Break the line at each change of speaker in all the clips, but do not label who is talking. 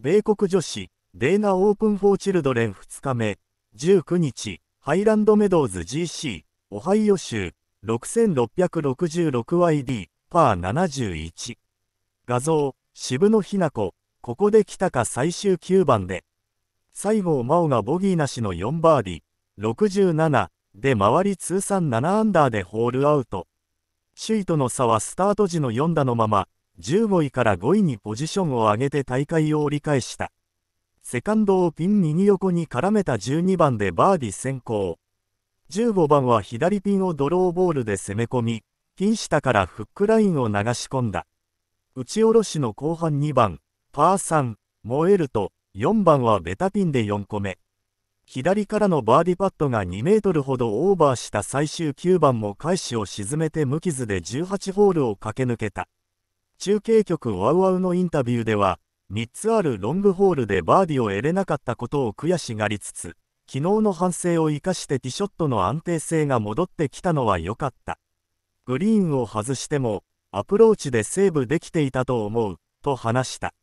米国女子、デーナオープンフォーチルドレン2日目、19日、ハイランドメドウズ GC、オハイオ州、6666YD、パー71。画像、渋野日向子、ここで来たか最終9番で、西郷真央がボギーなしの4バーディ、67で周り通算7アンダーでホールアウト。首位との差はスタート時の4打のまま、15位から5位にポジションを上げて大会を折り返した。セカンドをピン右横に絡めた12番でバーディ先行。15番は左ピンをドローボールで攻め込み、ピン下からフックラインを流し込んだ。打ち下ろしの後半2番、パー3、燃えると、4番はベタピンで4個目。左からのバーディパットが2メートルほどオーバーした最終9番も返しを沈めて無傷で18ホールを駆け抜けた。中継局 WOWOW のインタビューでは、3つあるロングホールでバーディを得れなかったことを悔しがりつつ、昨日の反省を生かしてティショットの安定性が戻ってきたのは良かった。グリーンを外しても、アプローチでセーブできていたと思う、と話した。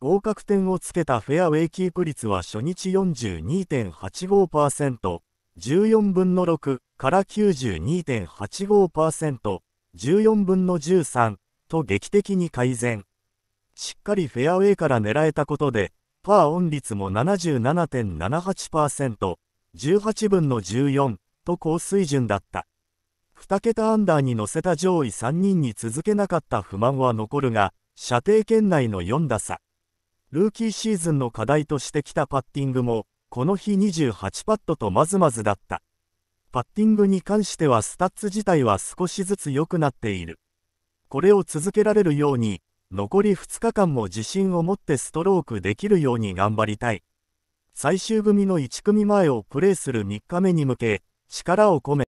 合格点をつけたフェアウェイキープ率は初日42.85%、14分の6から92.85%、14分の13と劇的に改善。しっかりフェアウェイから狙えたことで、パーオン率も77.78%、18分の14と高水準だった。2桁アンダーに乗せた上位3人に続けなかった不満は残るが、射程圏内の4打差。ルーキーシーズンの課題としてきたパッティングも、この日28パットとまずまずだった。パッティングに関してはスタッツ自体は少しずつ良くなっている。これを続けられるように、残り2日間も自信を持ってストロークできるように頑張りたい。最終組の1組前をプレーする3日目に向け、力を込め、